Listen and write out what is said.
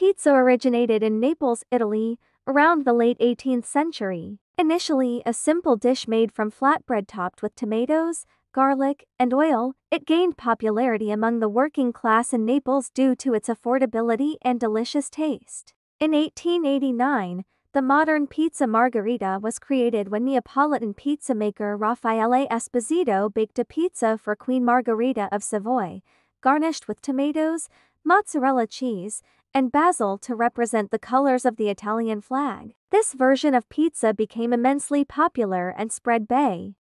Pizza originated in Naples, Italy, around the late 18th century. Initially a simple dish made from flatbread topped with tomatoes, garlic, and oil, it gained popularity among the working class in Naples due to its affordability and delicious taste. In 1889, the modern pizza margherita was created when Neapolitan pizza maker Raffaele Esposito baked a pizza for Queen Margherita of Savoy, garnished with tomatoes, mozzarella cheese, and basil to represent the colors of the Italian flag. This version of pizza became immensely popular and spread bay.